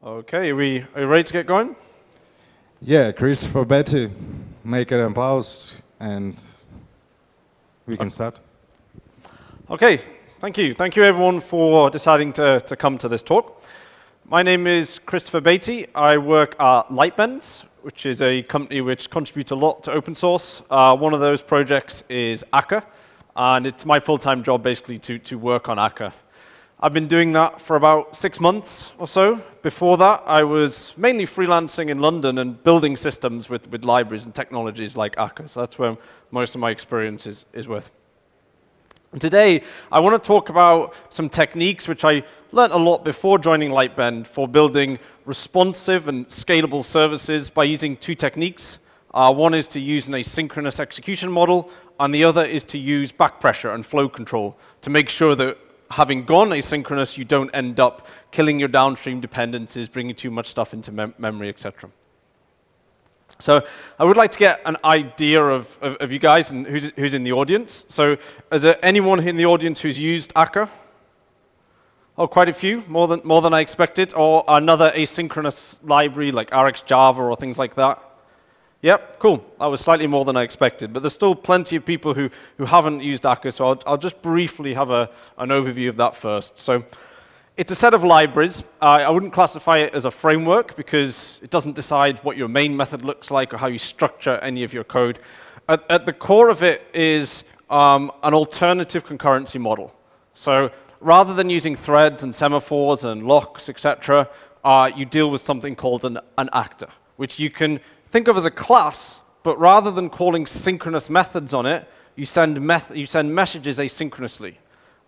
Okay, are we, are we ready to get going? Yeah, Christopher Batey, make it an applause and we can start. Okay, thank you. Thank you everyone for deciding to, to come to this talk. My name is Christopher Batey. I work at Lightbend, which is a company which contributes a lot to open source. Uh, one of those projects is Akka, and it's my full-time job basically to, to work on Akka. I've been doing that for about six months or so. Before that, I was mainly freelancing in London and building systems with, with libraries and technologies like Akka. So that's where most of my experience is, is with. And today, I want to talk about some techniques which I learned a lot before joining Lightbend for building responsive and scalable services by using two techniques. Uh, one is to use an asynchronous execution model, and the other is to use back pressure and flow control to make sure that having gone asynchronous, you don't end up killing your downstream dependencies, bringing too much stuff into mem memory, etc. So I would like to get an idea of, of, of, you guys and who's, who's in the audience. So is there anyone in the audience who's used Akka? Oh, quite a few, more than, more than I expected. Or another asynchronous library like RxJava or things like that. Yep, cool. That was slightly more than I expected, but there's still plenty of people who, who haven't used Akka, so I'll, I'll just briefly have a, an overview of that first. So it's a set of libraries. Uh, I wouldn't classify it as a framework because it doesn't decide what your main method looks like or how you structure any of your code. At, at the core of it is um, an alternative concurrency model. So rather than using threads and semaphores and locks, etc., uh, you deal with something called an, an actor, which you can think of as a class, but rather than calling synchronous methods on it, you send, you send messages asynchronously.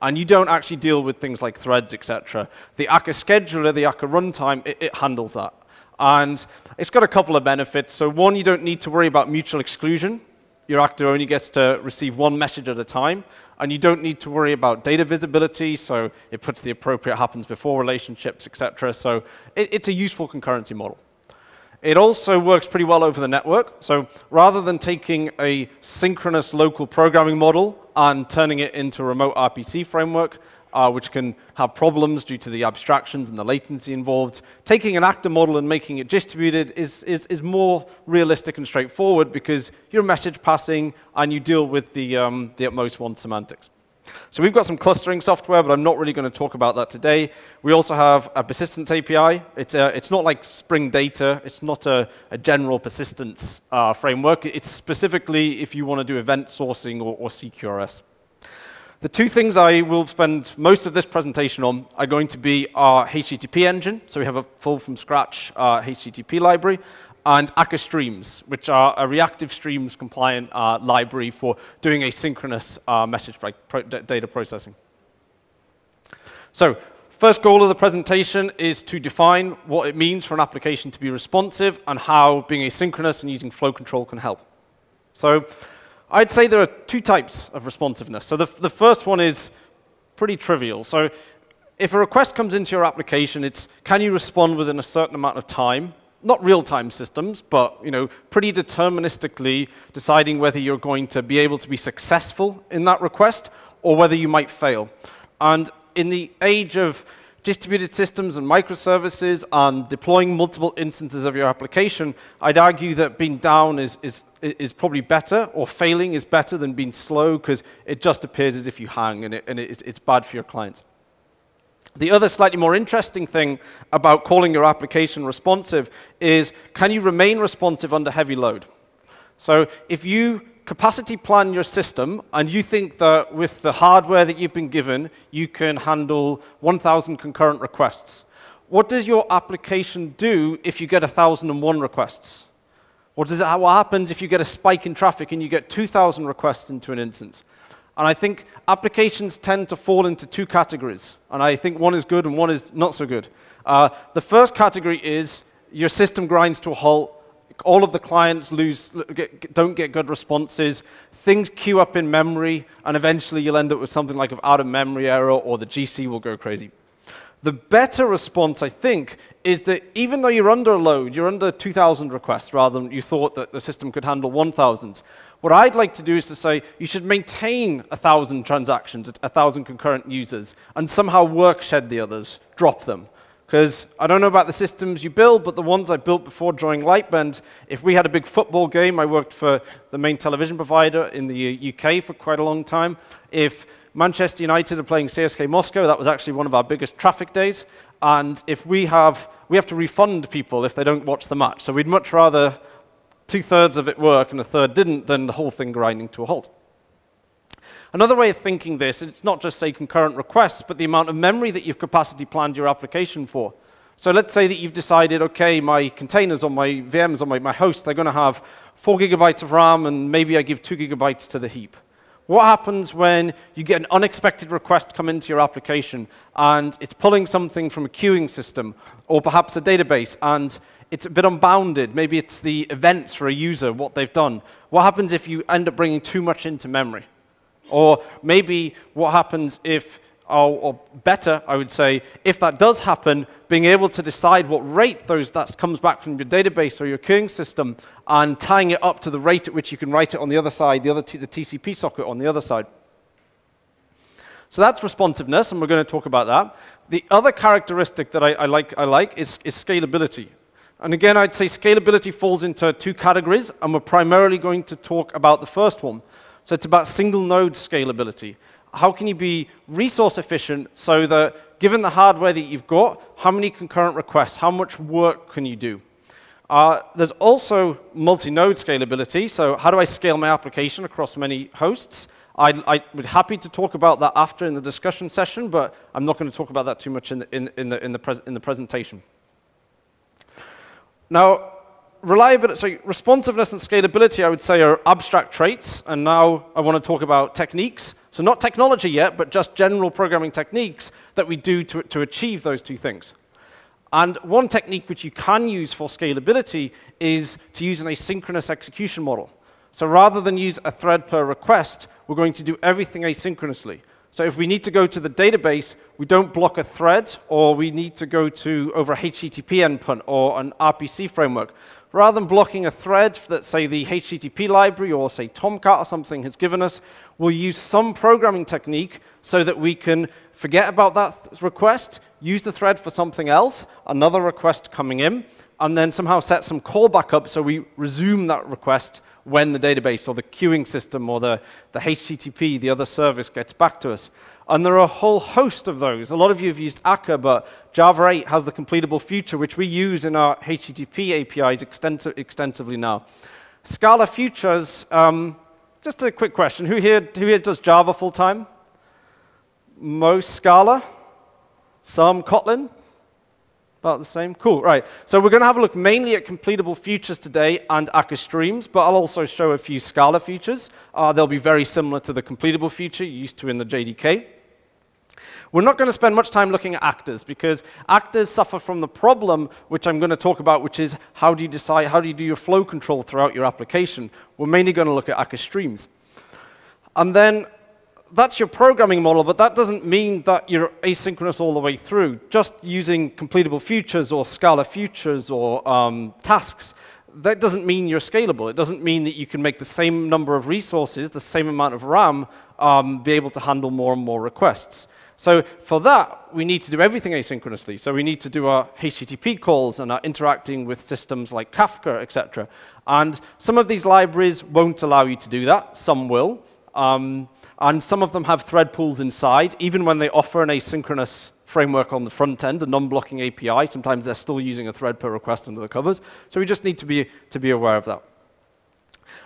And you don't actually deal with things like threads, etc. The Akka scheduler, the Akka runtime, it, it handles that. And it's got a couple of benefits. So one, you don't need to worry about mutual exclusion. Your actor only gets to receive one message at a time. And you don't need to worry about data visibility, so it puts the appropriate happens before relationships, etc. So it, it's a useful concurrency model. It also works pretty well over the network. So rather than taking a synchronous local programming model and turning it into a remote RPC framework, uh, which can have problems due to the abstractions and the latency involved, taking an actor model and making it distributed is, is, is more realistic and straightforward because you're message passing and you deal with the, um, the at most one semantics. So we've got some clustering software, but I'm not really going to talk about that today. We also have a persistence API. It's, uh, it's not like Spring Data. It's not a, a general persistence uh, framework. It's specifically if you want to do event sourcing or, or CQRS. The two things I will spend most of this presentation on are going to be our HTTP engine. So we have a full from scratch uh, HTTP library and Akka Streams, which are a reactive streams compliant uh, library for doing asynchronous uh, message pro data processing. So first goal of the presentation is to define what it means for an application to be responsive and how being asynchronous and using flow control can help. So I'd say there are two types of responsiveness. So the, the first one is pretty trivial. So if a request comes into your application, it's can you respond within a certain amount of time? Not real-time systems, but you know, pretty deterministically deciding whether you're going to be able to be successful in that request or whether you might fail. And in the age of distributed systems and microservices and deploying multiple instances of your application, I'd argue that being down is, is, is probably better, or failing is better than being slow, because it just appears as if you hang, and, it, and it's, it's bad for your clients. The other slightly more interesting thing about calling your application responsive is can you remain responsive under heavy load? So if you capacity plan your system and you think that with the hardware that you've been given, you can handle 1,000 concurrent requests, what does your application do if you get 1,001 requests? What, does it, what happens if you get a spike in traffic and you get 2,000 requests into an instance? And I think applications tend to fall into two categories. And I think one is good and one is not so good. Uh, the first category is your system grinds to a halt. All of the clients lose, get, don't get good responses. Things queue up in memory, and eventually you'll end up with something like an out-of-memory error, or the GC will go crazy. The better response, I think, is that even though you're under load, you're under 2,000 requests rather than you thought that the system could handle 1,000. What I'd like to do is to say you should maintain 1,000 transactions, 1,000 concurrent users, and somehow work shed the others, drop them. Because I don't know about the systems you build, but the ones I built before joining Lightbend, if we had a big football game, I worked for the main television provider in the uh, UK for quite a long time. If Manchester United are playing CSK Moscow, that was actually one of our biggest traffic days. And if we have, we have to refund people if they don't watch the match. So we'd much rather two thirds of it work and a third didn't then the whole thing grinding to a halt. Another way of thinking this, it's not just say concurrent requests, but the amount of memory that you've capacity planned your application for. So let's say that you've decided, okay, my containers on my VMs on my, my host, they're going to have four gigabytes of RAM, and maybe I give two gigabytes to the heap. What happens when you get an unexpected request come into your application and it's pulling something from a queuing system or perhaps a database and it's a bit unbounded? Maybe it's the events for a user, what they've done. What happens if you end up bringing too much into memory? Or maybe what happens if, or, or, better, I would say, if that does happen, being able to decide what rate those that comes back from your database or your queuing system and tying it up to the rate at which you can write it on the other side, the other the TCP socket on the other side. So that's responsiveness, and we're going to talk about that. The other characteristic that I, I like, I like is, is scalability. And again, I'd say scalability falls into two categories, and we're primarily going to talk about the first one. So it's about single node scalability. How can you be resource efficient so that given the hardware that you've got, how many concurrent requests, how much work can you do? Uh, there's also multi-node scalability. So how do I scale my application across many hosts? I'd, I'd be happy to talk about that after in the discussion session, but I'm not going to talk about that too much in the, in, in the, in the, in the presentation. Now, reliability, responsiveness and scalability, I would say, are abstract traits. And now I want to talk about techniques. So not technology yet, but just general programming techniques that we do to, to achieve those two things. And one technique which you can use for scalability is to use an asynchronous execution model. So rather than use a thread per request, we're going to do everything asynchronously. So if we need to go to the database, we don't block a thread, or we need to go to over a HTTP endpoint or an RPC framework. Rather than blocking a thread that, say, the HTTP library or, say, Tomcat or something has given us, we'll use some programming technique so that we can forget about that request, use the thread for something else, another request coming in, and then somehow set some callback up so we resume that request when the database or the queuing system or the, the HTTP, the other service, gets back to us. And there are a whole host of those. A lot of you have used Akka, but Java 8 has the completable future, which we use in our HTTP APIs extensi extensively now. Scala futures, um, just a quick question. Who here, who here does Java full time? Most Scala? Some Kotlin? About the same? Cool, right. So we're going to have a look mainly at completable futures today and Akka streams, but I'll also show a few Scala futures. Uh, they'll be very similar to the completable future you're used to in the JDK. We're not going to spend much time looking at actors because actors suffer from the problem which I'm going to talk about, which is how do you decide, how do you do your flow control throughout your application? We're mainly going to look at Akka streams. And then that's your programming model, but that doesn't mean that you're asynchronous all the way through. Just using completable futures or Scala futures or um, tasks, that doesn't mean you're scalable. It doesn't mean that you can make the same number of resources, the same amount of RAM, um, be able to handle more and more requests. So for that, we need to do everything asynchronously. So we need to do our HTTP calls and our interacting with systems like Kafka, etc. And some of these libraries won't allow you to do that. Some will. Um, and some of them have thread pools inside, even when they offer an asynchronous framework on the front end, a non-blocking API. Sometimes they're still using a thread per request under the covers. So we just need to be, to be aware of that.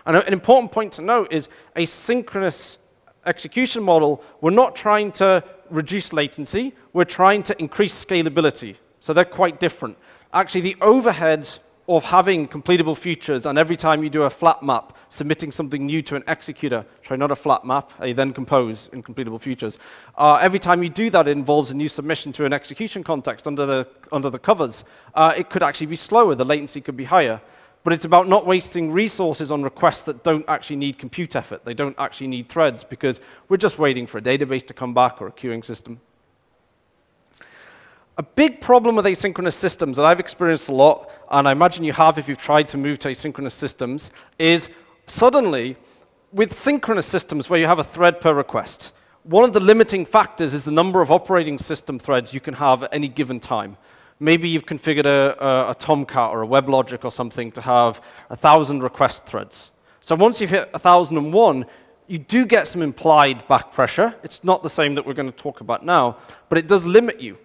And an important point to note is a synchronous execution model, we're not trying to reduce latency, we're trying to increase scalability. So they're quite different. Actually, the overheads of having completable futures, and every time you do a flat map, submitting something new to an executor, try not a flat map, a then compose in completable futures. Uh, every time you do that, it involves a new submission to an execution context under the, under the covers. Uh, it could actually be slower, the latency could be higher. But it's about not wasting resources on requests that don't actually need compute effort. They don't actually need threads because we're just waiting for a database to come back or a queuing system. A big problem with asynchronous systems that I've experienced a lot, and I imagine you have if you've tried to move to asynchronous systems, is suddenly, with synchronous systems where you have a thread per request, one of the limiting factors is the number of operating system threads you can have at any given time. Maybe you've configured a, a, a Tomcat or a WebLogic or something to have 1,000 request threads. So once you've hit 1,001, you do get some implied back pressure. It's not the same that we're going to talk about now, but it does limit you.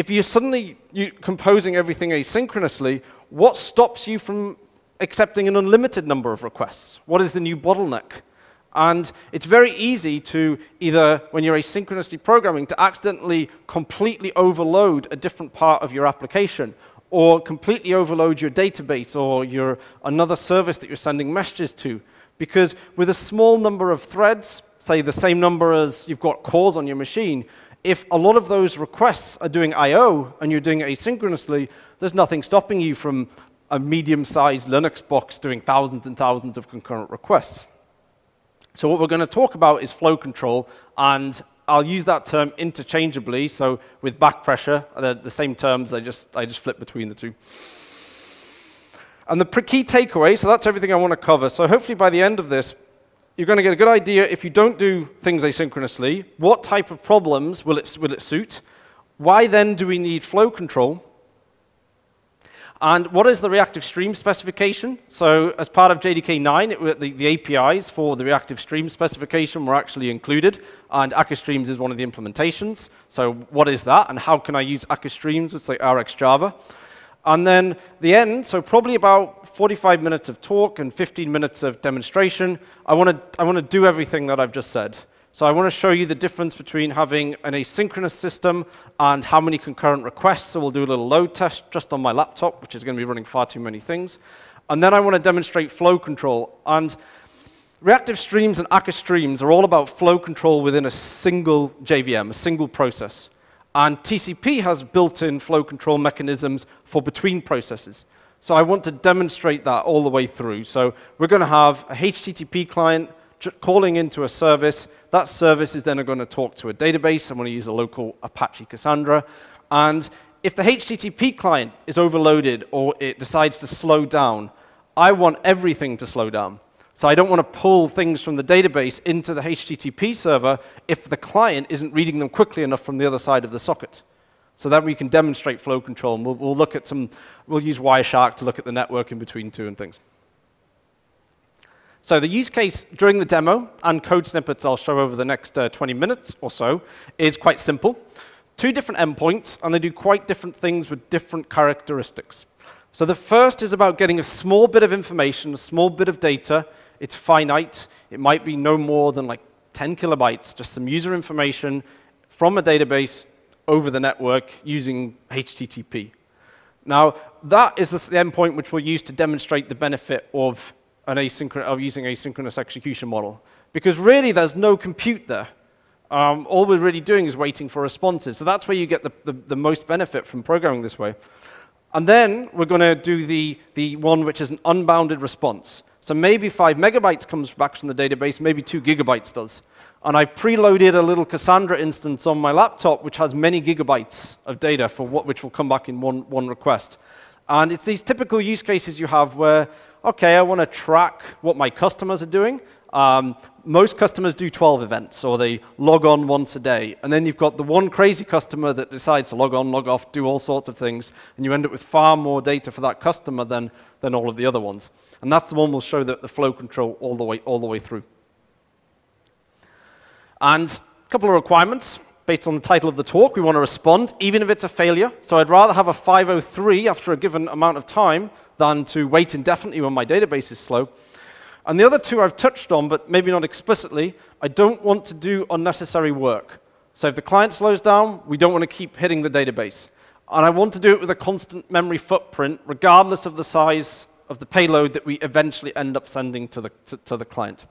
If you're suddenly composing everything asynchronously, what stops you from accepting an unlimited number of requests? What is the new bottleneck? And it's very easy to either, when you're asynchronously programming, to accidentally completely overload a different part of your application or completely overload your database or your another service that you're sending messages to. Because with a small number of threads, say the same number as you've got cores on your machine, if a lot of those requests are doing I.O. and you're doing it asynchronously, there's nothing stopping you from a medium-sized Linux box doing thousands and thousands of concurrent requests. So what we're going to talk about is flow control, and I'll use that term interchangeably. So with back pressure, they're the same terms. I just I just flip between the two. And the key takeaway. So that's everything I want to cover. So hopefully by the end of this, you're going to get a good idea if you don't do things asynchronously, what type of problems will it, will it suit? Why then do we need flow control? And what is the reactive stream specification? So as part of JDK 9, it, the, the, APIs for the reactive stream specification were actually included, and Akka Streams is one of the implementations. So what is that, and how can I use Akka Streams with, say, RxJava? And then the end, so probably about 45 minutes of talk and 15 minutes of demonstration. I want to I want to do everything that I've just said. So I want to show you the difference between having an asynchronous system and how many concurrent requests. So we'll do a little load test just on my laptop, which is going to be running far too many things. And then I want to demonstrate flow control. And reactive streams and Akka streams are all about flow control within a single JVM, a single process. And TCP has built-in flow control mechanisms for between processes. So I want to demonstrate that all the way through. So we're going to have a HTTP client calling into a service. That service is then going to talk to a database. I'm going to use a local Apache Cassandra. And if the HTTP client is overloaded or it decides to slow down, I want everything to slow down. So I don't want to pull things from the database into the HTTP server if the client isn't reading them quickly enough from the other side of the socket. So that we can demonstrate flow control. And we'll, we'll look at some, we'll use Wireshark to look at the network in between two and things. So the use case during the demo and code snippets I'll show over the next uh, 20 minutes or so is quite simple. Two different endpoints, and they do quite different things with different characteristics. So the first is about getting a small bit of information, a small bit of data. It's finite. It might be no more than like 10 kilobytes, just some user information from a database over the network using HTTP. Now, that is the endpoint which we'll use to demonstrate the benefit of an asynchronous, of using asynchronous execution model. Because really, there's no compute there. Um, all we're really doing is waiting for responses. So that's where you get the, the, the most benefit from programming this way. And then we're going to do the, the one which is an unbounded response. So maybe 5 megabytes comes back from the database, maybe 2 gigabytes does. And I preloaded a little Cassandra instance on my laptop which has many gigabytes of data for what, which will come back in one, one request. And it's these typical use cases you have where okay, I want to track what my customers are doing. Um, most customers do 12 events, or they log on once a day. And then you've got the one crazy customer that decides to log on, log off, do all sorts of things, and you end up with far more data for that customer than, than all of the other ones. And that's the one we'll show the, the flow control all the, way, all the way through. And a couple of requirements. Based on the title of the talk, we want to respond, even if it's a failure. So I'd rather have a 503 after a given amount of time than to wait indefinitely when my database is slow. And the other two I've touched on, but maybe not explicitly, I don't want to do unnecessary work. So if the client slows down, we don't want to keep hitting the database. And I want to do it with a constant memory footprint, regardless of the size of the payload that we eventually end up sending to the, to, to the client.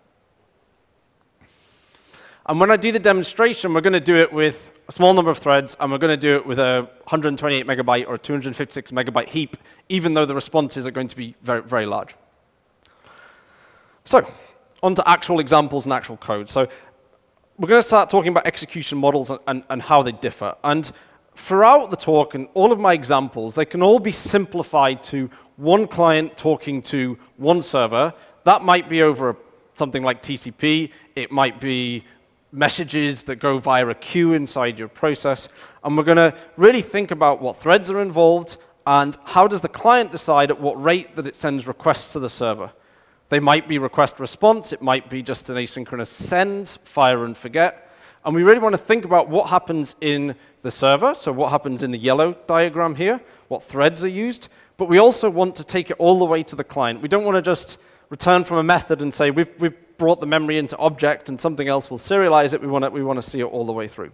And when I do the demonstration, we're going to do it with a small number of threads, and we're going to do it with a 128 megabyte or 256 megabyte heap, even though the responses are going to be very, very large. So, on to actual examples and actual code. So, we're going to start talking about execution models and, and, and how they differ. And throughout the talk and all of my examples, they can all be simplified to one client talking to one server. That might be over something like TCP. It might be messages that go via a queue inside your process. And we're going to really think about what threads are involved and how does the client decide at what rate that it sends requests to the server. They might be request response, it might be just an asynchronous send, fire and forget. And we really want to think about what happens in the server, so what happens in the yellow diagram here, what threads are used, but we also want to take it all the way to the client. We don't want to just return from a method and say, we've, we've brought the memory into object and something else will serialize it. We want, to, we want to see it all the way through.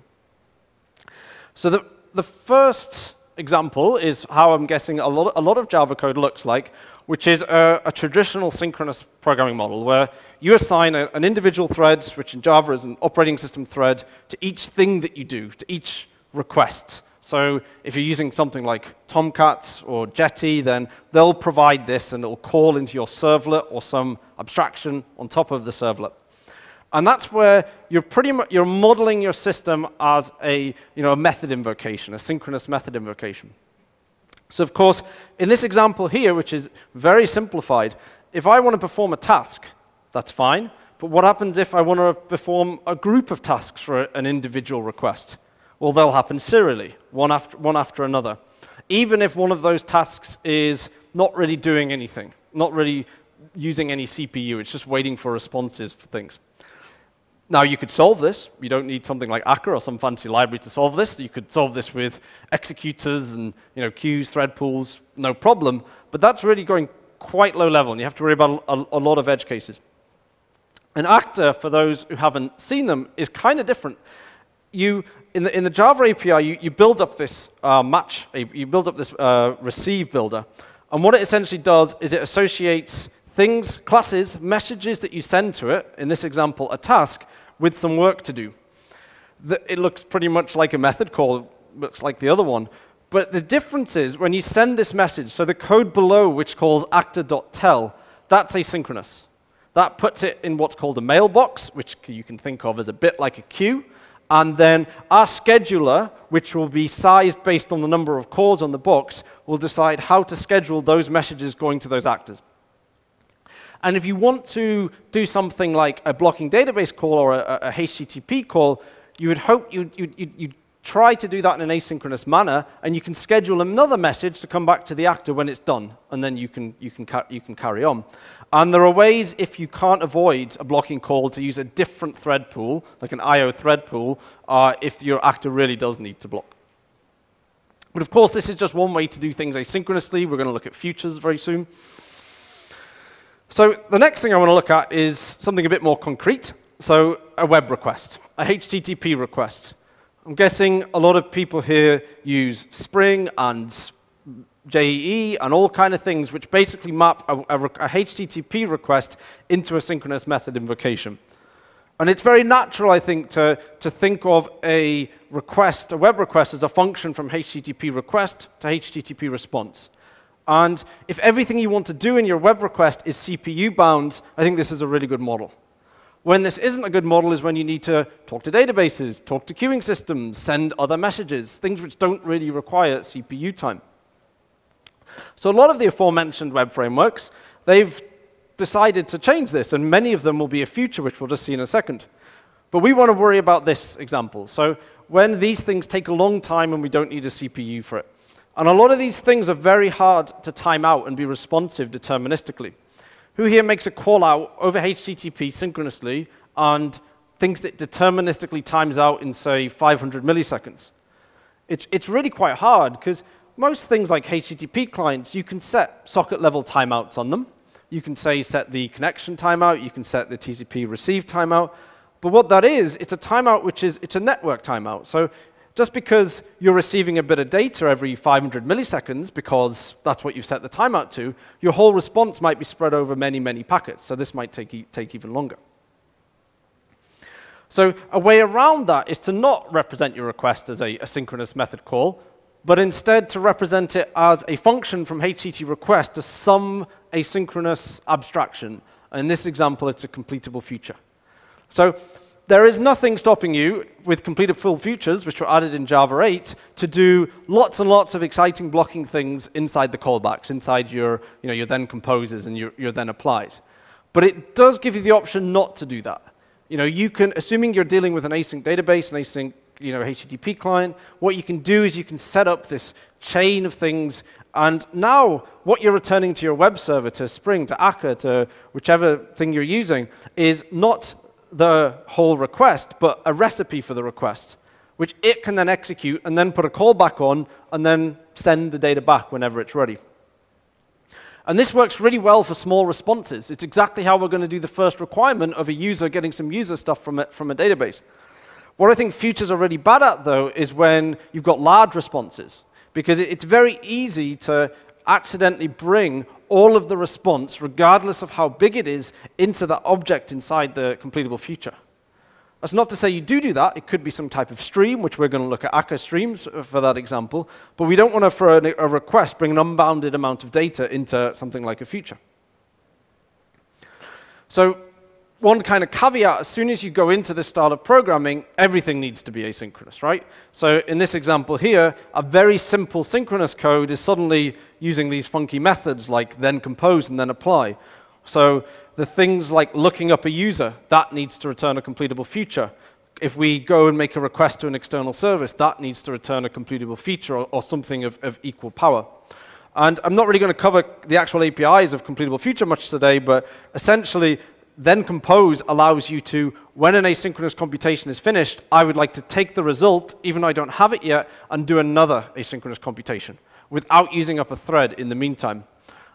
So the, the first example is how I'm guessing a lot, a lot of Java code looks like, which is a, a traditional synchronous programming model where you assign a, an individual thread, which in Java is an operating system thread, to each thing that you do, to each request. So if you're using something like Tomcat or Jetty, then they'll provide this and it'll call into your servlet or some abstraction on top of the servlet. And that's where you're pretty much you're modeling your system as a, you know, a method invocation, a synchronous method invocation. So of course, in this example here, which is very simplified, if I want to perform a task, that's fine. But what happens if I want to perform a group of tasks for an individual request? Well, they'll happen serially, one after, one after another. Even if one of those tasks is not really doing anything, not really using any CPU, it's just waiting for responses for things. Now, you could solve this. You don't need something like Akka or some fancy library to solve this. You could solve this with executors and you know, queues, thread pools, no problem. But that's really going quite low level, and you have to worry about a, a lot of edge cases. And Actor, for those who haven't seen them, is kind of different. You, in, the, in the Java API, you, you build up this uh, match, you build up this uh, receive builder. And what it essentially does is it associates things, classes, messages that you send to it, in this example, a task, with some work to do. it looks pretty much like a method call, looks like the other one. But the difference is when you send this message, so the code below which calls actor.tell, that's asynchronous. That puts it in what's called a mailbox, which you can think of as a bit like a queue. And then our scheduler, which will be sized based on the number of calls on the box, will decide how to schedule those messages going to those actors. And if you want to do something like a blocking database call or a, a HTTP call, you would hope you'd, you'd, you'd, try to do that in an asynchronous manner, and you can schedule another message to come back to the actor when it's done, and then you can, you can, you can carry on. And there are ways, if you can't avoid a blocking call, to use a different thread pool, like an IO thread pool, uh, if your actor really does need to block. But of course, this is just one way to do things asynchronously. We're going to look at futures very soon. So the next thing I want to look at is something a bit more concrete. So a web request, a HTTP request. I'm guessing a lot of people here use Spring and JEE and all kind of things which basically map a, a, a HTTP request into a synchronous method invocation. And it's very natural, I think, to, to think of a request, a web request, as a function from HTTP request to HTTP response. And if everything you want to do in your web request is CPU bound, I think this is a really good model. When this isn't a good model is when you need to talk to databases, talk to queuing systems, send other messages, things which don't really require CPU time. So a lot of the aforementioned web frameworks, they've decided to change this, and many of them will be a future, which we'll just see in a second. But we want to worry about this example. So when these things take a long time and we don't need a CPU for it. And a lot of these things are very hard to time out and be responsive deterministically. Who here makes a call out over HTTP synchronously and thinks it deterministically times out in, say, 500 milliseconds? It's, it's really quite hard because most things like HTTP clients, you can set socket level timeouts on them. You can say set the connection timeout, you can set the TCP receive timeout. But what that is, it's a timeout which is, it's a network timeout. So just because you're receiving a bit of data every 500 milliseconds, because that's what you've set the timeout to, your whole response might be spread over many, many packets. So this might take, take even longer. So a way around that is to not represent your request as a, asynchronous method call, but instead to represent it as a function from HTTP request to some asynchronous abstraction. In this example, it's a completable future. So there is nothing stopping you with completed full futures, which were added in Java 8, to do lots and lots of exciting blocking things inside the callbacks, inside your, you know, your then composes and your, your then applies. But it does give you the option not to do that. You know, you can, assuming you're dealing with an async database, an async you know, HTTP client, what you can do is you can set up this chain of things, and now what you're returning to your web server, to Spring, to Akka, to whichever thing you're using, is not the whole request, but a recipe for the request, which it can then execute and then put a callback on and then send the data back whenever it's ready. And this works really well for small responses. It's exactly how we're going to do the first requirement of a user getting some user stuff from it, from a database. What I think futures are really bad at, though, is when you've got large responses, because it's very easy to accidentally bring all of the response, regardless of how big it is, into the object inside the completable future. That's not to say you do do that. It could be some type of stream, which we're going to look at Akka streams uh, for that example. But we don't want to, for a, a request, bring an unbounded amount of data into something like a future. So one kind of caveat, as soon as you go into this style of programming, everything needs to be asynchronous, right? So in this example here, a very simple synchronous code is suddenly using these funky methods like then compose and then apply. So the things like looking up a user, that needs to return a completable future. If we go and make a request to an external service, that needs to return a completable future or, or something of, of equal power. And I'm not really going to cover the actual APIs of completable future much today, but essentially, then compose allows you to, when an asynchronous computation is finished, I would like to take the result, even though I don't have it yet, and do another asynchronous computation without using up a thread in the meantime.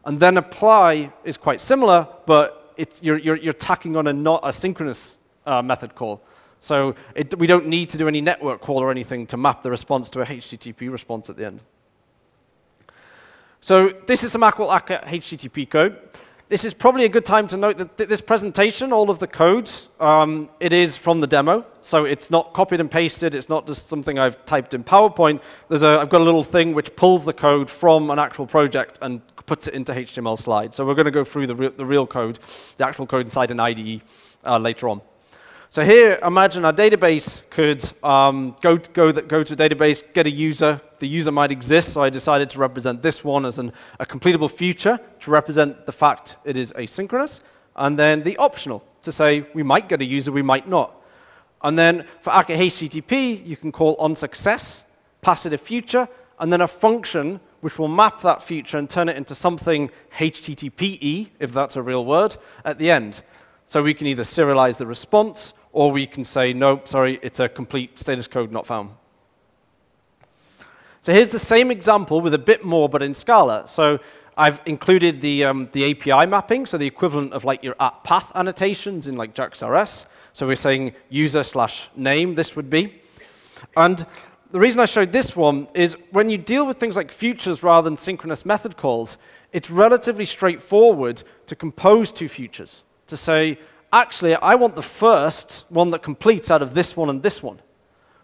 And then apply is quite similar, but you're, you're, you're tacking on a not a synchronous uh, method call. So it, we don't need to do any network call or anything to map the response to a HTTP response at the end. So this is some actual HTTP code. This is probably a good time to note that th this presentation, all of the codes, um, it is from the demo. So it's not copied and pasted. It's not just something I've typed in PowerPoint. There's a, I've got a little thing which pulls the code from an actual project and puts it into HTML slides. So we're going to go through the, re the real code, the actual code inside an IDE uh, later on. So here, imagine our database could um, go, to, go, go to a database, get a user. The user might exist, so I decided to represent this one as an, a completable future to represent the fact it is asynchronous, and then the optional to say we might get a user, we might not. And then for Akka HTTP, you can call on success, pass it a future, and then a function which will map that future and turn it into something HTTPE, if that's a real word, at the end. So we can either serialize the response, or we can say, no, sorry, it's a complete status code not found. So here's the same example with a bit more, but in Scala. So I've included the, um, the API mapping, so the equivalent of like your app path annotations in like JAX-RS. So we're saying user slash name, this would be. And the reason I showed this one is when you deal with things like futures rather than synchronous method calls, it's relatively straightforward to compose two futures, to say, actually, I want the first one that completes out of this one and this one.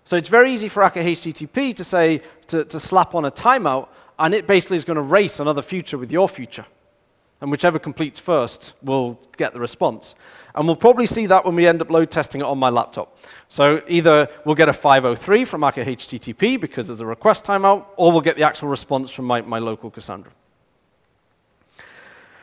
So it's very easy for Akka HTTP to say, to, to slap on a timeout, and it basically is going to race another future with your future. And whichever completes first will get the response. And we'll probably see that when we end up load testing it on my laptop. So either we'll get a 503 from Akka HTTP because there's a request timeout, or we'll get the actual response from my, my local Cassandra.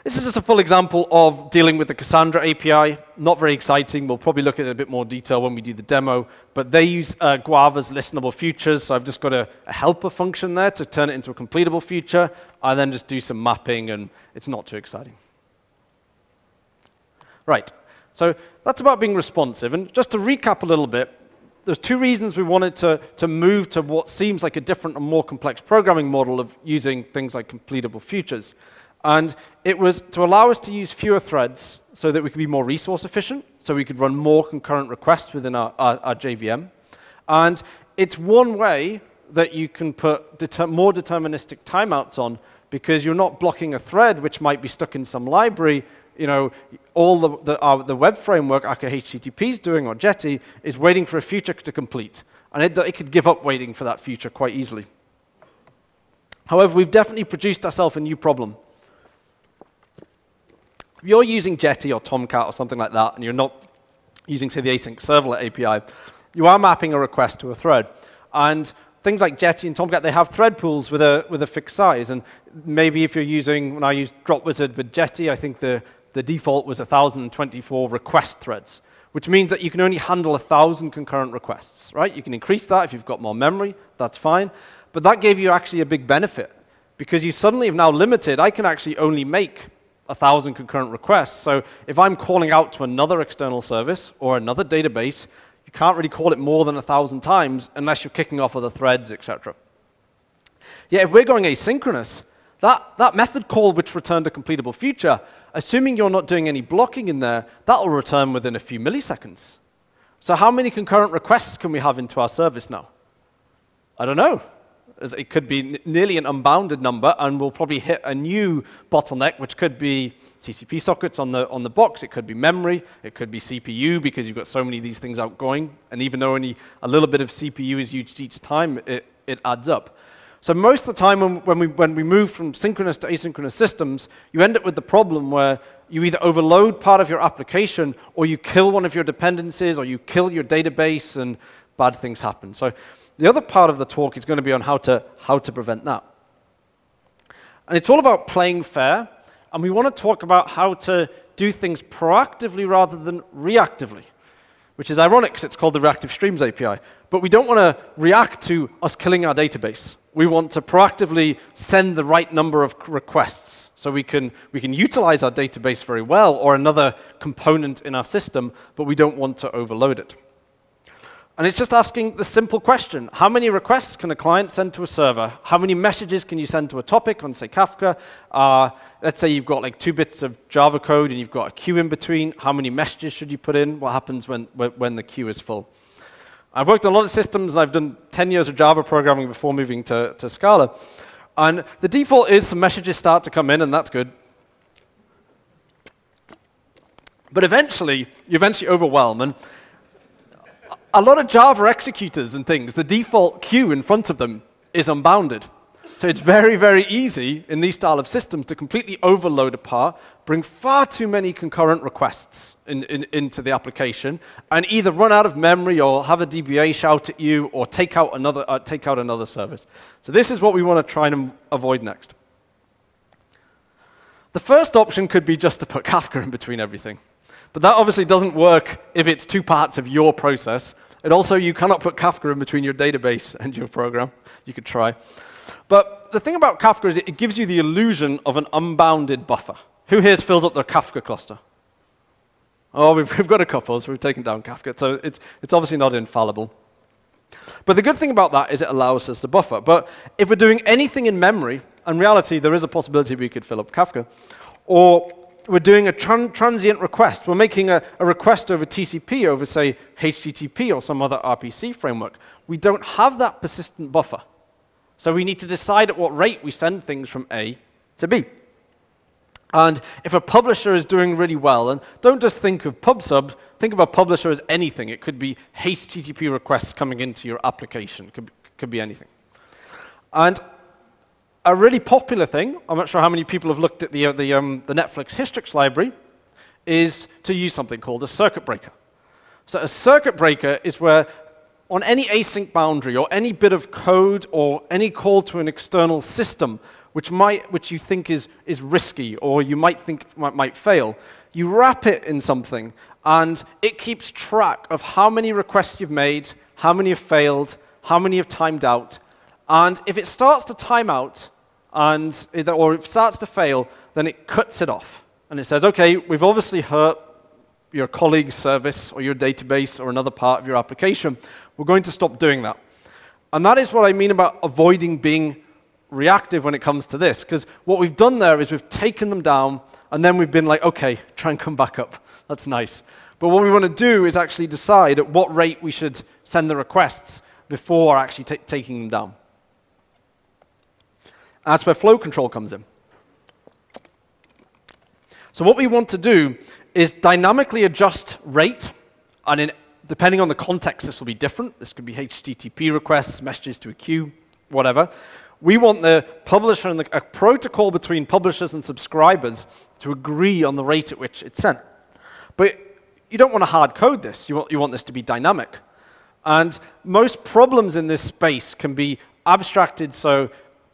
This is just a full example of dealing with the Cassandra API. Not very exciting. We'll probably look at it in a bit more detail when we do the demo. But they use uh, Guava's listenable futures. So I've just got a, a, helper function there to turn it into a completable future. I then just do some mapping, and it's not too exciting. Right. So that's about being responsive. And just to recap a little bit, there's two reasons we wanted to, to move to what seems like a different and more complex programming model of using things like completable futures. And it was to allow us to use fewer threads so that we could be more resource efficient, so we could run more concurrent requests within our, our, our JVM. And it's one way that you can put deter more deterministic timeouts on because you're not blocking a thread which might be stuck in some library you know, all the, the, uh, the web framework Akka HTTP is doing, or Jetty, is waiting for a future to complete. And it, it could give up waiting for that future quite easily. However, we've definitely produced ourselves a new problem. If you're using Jetty or Tomcat or something like that, and you're not using, say, the async servlet API, you are mapping a request to a thread. And things like Jetty and Tomcat, they have thread pools with a, with a fixed size. And maybe if you're using, when I use Dropwizard with Jetty, I think the, the default was 1,024 request threads. which means that you can only handle 1,000 concurrent requests, right? You can increase that if you've got more memory, that's fine. But that gave you actually a big benefit because you suddenly have now limited, I can actually only make 1,000 concurrent requests. So if I'm calling out to another external service or another database, you can't really call it more than 1,000 times unless you're kicking off other threads, etc. Yet if we're going asynchronous, that, that method call which returned a completable future, assuming you're not doing any blocking in there, that will return within a few milliseconds. So how many concurrent requests can we have into our service now? I don't know. It could be nearly an unbounded number, and we'll probably hit a new bottleneck, which could be TCP sockets on the, on the box. It could be memory. It could be CPU, because you've got so many of these things outgoing. And even though only a little bit of CPU is used each time, it, it adds up. So most of the time when, when, we, when we move from synchronous to asynchronous systems, you end up with the problem where you either overload part of your application or you kill one of your dependencies or you kill your database and bad things happen. So the other part of the talk is going to be on how to, how to prevent that. And it's all about playing fair, and we want to talk about how to do things proactively rather than reactively, which is ironic because it's called the Reactive Streams API. But we don't want to react to us killing our database we want to proactively send the right number of requests so we can, we can utilize our database very well or another component in our system, but we don't want to overload it. And it's just asking the simple question, how many requests can a client send to a server? How many messages can you send to a topic on, say, Kafka? Uh, let's say you've got like two bits of Java code and you've got a queue in between. How many messages should you put in? What happens when, when the queue is full? I've worked on a lot of systems, and I've done 10 years of Java programming before moving to, to Scala. And the default is some messages start to come in, and that's good. But eventually, you eventually overwhelm. And a lot of Java executors and things, the default queue in front of them is unbounded. So it's very, very easy in these style of systems to completely overload a part, bring far too many concurrent requests in, in, into the application, and either run out of memory or have a DBA shout at you or take out another, uh, take out another service. So this is what we want to try and avoid next. The first option could be just to put Kafka in between everything. But that obviously doesn't work if it's two parts of your process. And also, you cannot put Kafka in between your database and your program. You could try. But the thing about Kafka is it gives you the illusion of an unbounded buffer. Who here has filled up their Kafka cluster? Oh, we've, we've got a couple, so we've taken down Kafka. So it's, it's obviously not infallible. But the good thing about that is it allows us to buffer. But if we're doing anything in memory, in reality, there is a possibility we could fill up Kafka, or we're doing a tran transient request. We're making a, a request over TCP, over, say, HTTP or some other RPC framework. We don't have that persistent buffer. So we need to decide at what rate we send things from A to B. And if a publisher is doing really well, and don't just think of PubSub, think of a publisher as anything. It could be HTTP requests coming into your application. Could, could be anything. And a really popular thing, I'm not sure how many people have looked at the, uh, the, um, the Netflix Hystrix library, is to use something called a circuit breaker. So a circuit breaker is where on any async boundary or any bit of code or any call to an external system which, might, which you think is, is risky or you might think might, might fail, you wrap it in something and it keeps track of how many requests you've made, how many have failed, how many have timed out. And if it starts to time out, and, or if it starts to fail, then it cuts it off. And it says, okay, we've obviously hurt your colleague's service or your database or another part of your application. We're going to stop doing that. And that is what I mean about avoiding being reactive when it comes to this, because what we've done there is we've taken them down, and then we've been like, okay, try and come back up. That's nice. But what we want to do is actually decide at what rate we should send the requests before actually taking them down. That's where flow control comes in. So what we want to do is dynamically adjust rate, and in, depending on the context, this will be different. This could be HTTP requests, messages to a queue, whatever. We want the publisher and the, a protocol between publishers and subscribers to agree on the rate at which it's sent. But you don't want to hard code this. You want, you want this to be dynamic. And most problems in this space can be abstracted so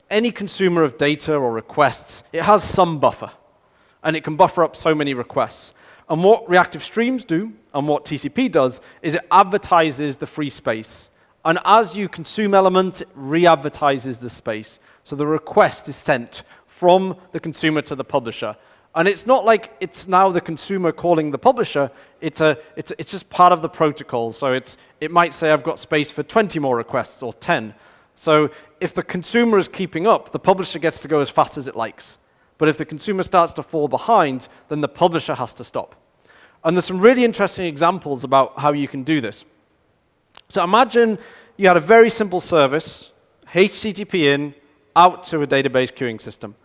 any consumer of data or requests, it has some buffer. And it can buffer up so many requests. And what reactive streams do, and what TCP does, is it advertises the free space. And as you consume elements, it re-advertises the space. So the request is sent from the consumer to the publisher. And it's not like it's now the consumer calling the publisher. It's, a, it's, it's just part of the protocol. So it's, it might say, I've got space for 20 more requests or 10. So if the consumer is keeping up, the publisher gets to go as fast as it likes. But if the consumer starts to fall behind, then the publisher has to stop. And there's some really interesting examples about how you can do this. So imagine you had a very simple service, HTTP in, out to a database queuing system.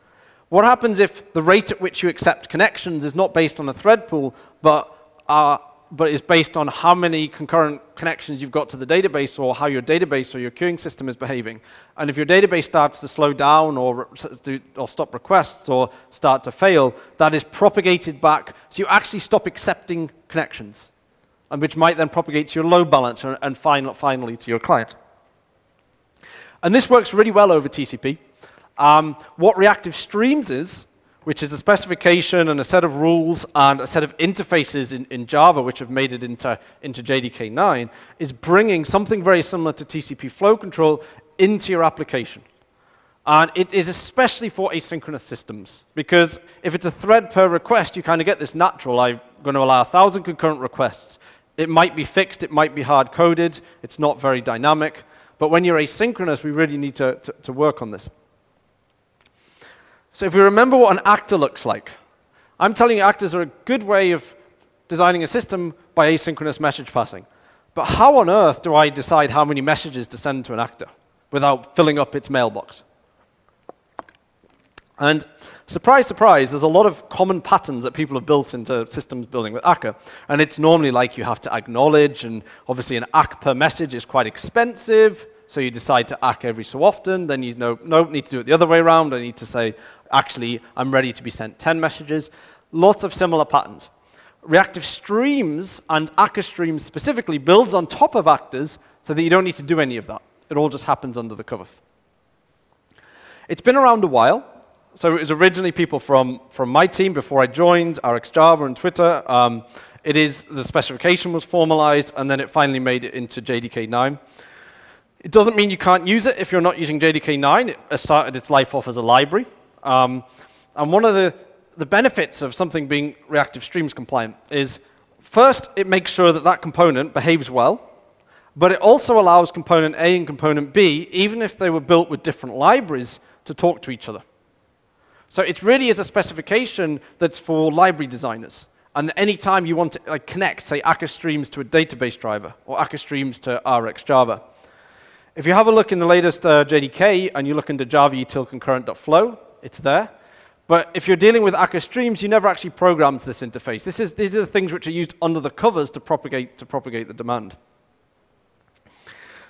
What happens if the rate at which you accept connections is not based on a thread pool, but uh, but is based on how many concurrent connections you've got to the database or how your database or your queuing system is behaving. And if your database starts to slow down or, or stop requests or start to fail, that is propagated back. So you actually stop accepting connections, and which might then propagate to your load balancer and finally to your client. And this works really well over TCP. Um, what reactive streams is, which is a specification and a set of rules and a set of interfaces in, in Java which have made it into, into JDK 9, is bringing something very similar to TCP flow control into your application. And it is especially for asynchronous systems, because if it's a thread per request, you kind of get this natural, I'm going to allow a 1,000 concurrent requests. It might be fixed, it might be hard-coded, it's not very dynamic. But when you're asynchronous, we really need to, to, to work on this. So if we remember what an actor looks like, I'm telling you actors are a good way of designing a system by asynchronous message passing. But how on earth do I decide how many messages to send to an actor without filling up its mailbox? And surprise, surprise, there's a lot of common patterns that people have built into systems building with Akka. And it's normally like you have to acknowledge, and obviously an ACK per message is quite expensive, so you decide to ACK every so often. Then you know, no, need to do it the other way around. I need to say, actually, I'm ready to be sent 10 messages. Lots of similar patterns. Reactive Streams and Akka Streams specifically builds on top of actors so that you don't need to do any of that. It all just happens under the covers. It's been around a while. So it was originally people from, from my team before I joined, RxJava and Twitter. Um, it is, the specification was formalized, and then it finally made it into JDK 9. It doesn't mean you can't use it if you're not using JDK 9. It started its life off as a library. Um, and one of the, the benefits of something being reactive streams compliant is first, it makes sure that that component behaves well, but it also allows component A and component B, even if they were built with different libraries, to talk to each other. So it really is a specification that's for library designers. And any time you want to like, connect, say, Akka streams to a database driver or Akka streams to RxJava, if you have a look in the latest uh, JDK and you look into java util concurrent.flow, it's there. But if you're dealing with Akka streams, you never actually programmed this interface. This is, these are the things which are used under the covers to propagate, to propagate the demand.